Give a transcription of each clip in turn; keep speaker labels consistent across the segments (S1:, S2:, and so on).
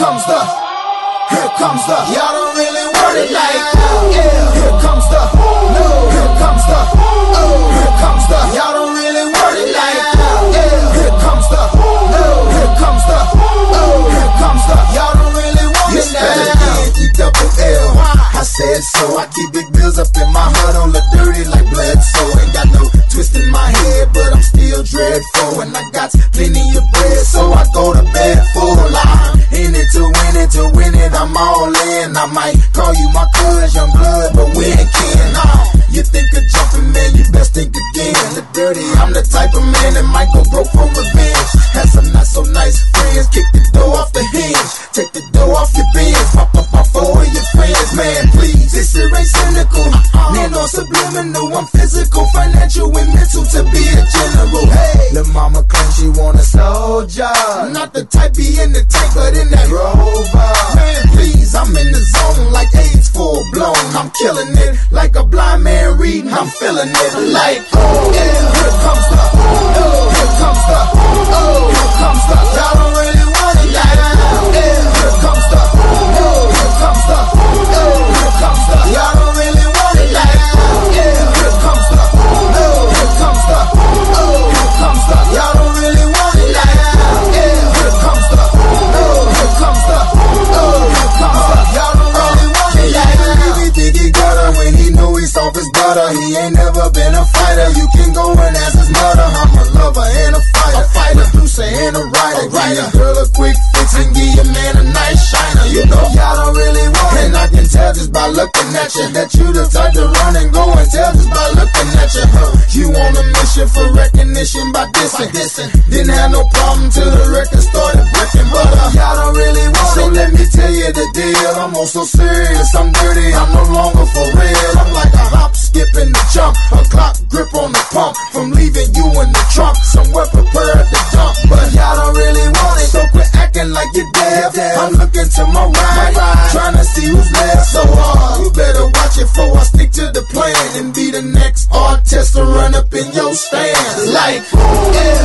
S1: comes the, here comes the, y'all don't really want it like, yeah. Here comes the, no. Here comes the, oh. Here comes the, y'all don't really want it like, yeah. Here comes the, no. Here comes the, oh. Here comes the, y'all don't really want it now.
S2: Double L. I said so. I keep big bills up in my heart on the dirty like subliminal, I'm physical, financial, and mental to be a general. Hey, the mama claims she want a soldier. Not the type be in the tank, but in that rover. Man, please, I'm in the zone like AIDS full blown. I'm killing it like a blind man reading. I'm feeling it like, oh, yeah, here comes the, oh, here comes the, oh, here comes the. Y'all don't really never been a fighter. You can go and ask his mother. I'm a lover and a fighter, a fighter, producer and a writer. Give your girl a quick fix and give your man a nice shiner. You know y'all don't really want it, and I can tell just by looking at you that you the type to run and go and tell just by looking at you. Huh? You on a mission for recognition by dissing. Didn't have no problem till the record started breaking, but uh, y'all don't really want so it. So let me tell you the deal. I'm also serious. I'm dirty. I'm no longer for real. I'm like a hop, skip, and a jump. A clock grip on the pump from leaving you in the trunk. Somewhere prepared to dump, but y'all don't really want it. So quit acting like you're deaf. I'm looking to my right, trying to see who's left. So hard, you better watch it before I stick to the plan and be the next artist to run up in your stand. Like, yeah,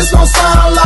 S2: Eles não falam.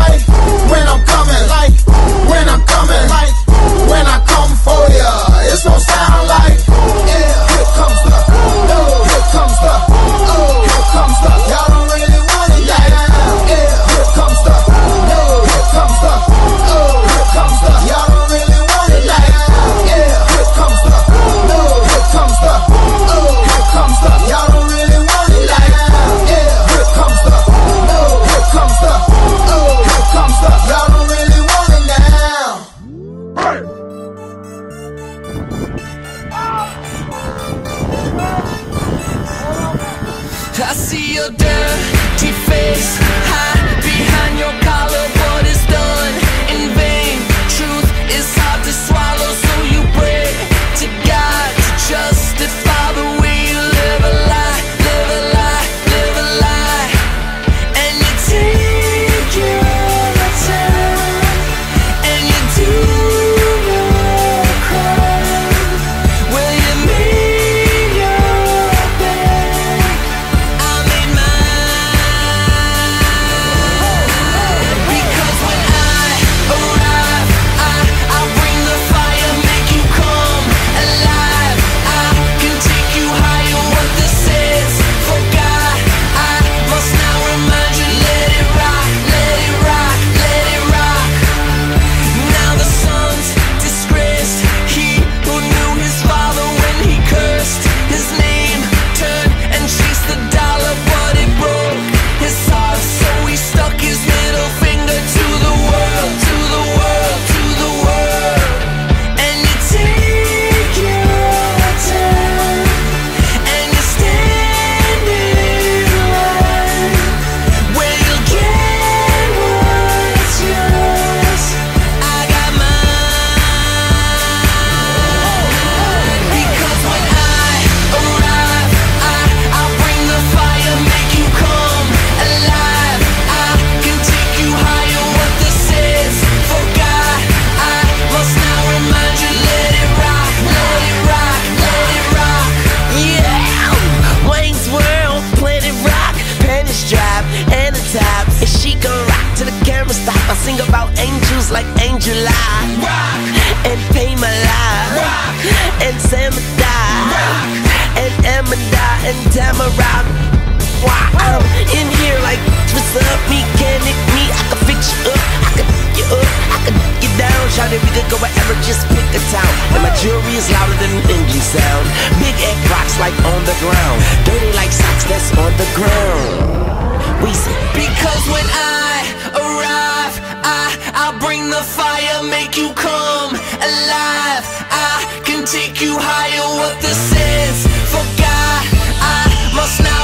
S2: like Angel Eye Rock. and Pay My Life Rock. and Samadai and Amanda and Tamara. Why I'm in here like
S3: what's up, mechanic me? I can fix you up, I can you up, I can you down. Shout it, we could go wherever, just pick a town. And my jewelry is louder than an engine sound. Big egg rocks like on the ground, dirty like socks that's on the ground. We say
S4: because when I fire, make you come alive. I can take you higher. What the sense forgot? I must now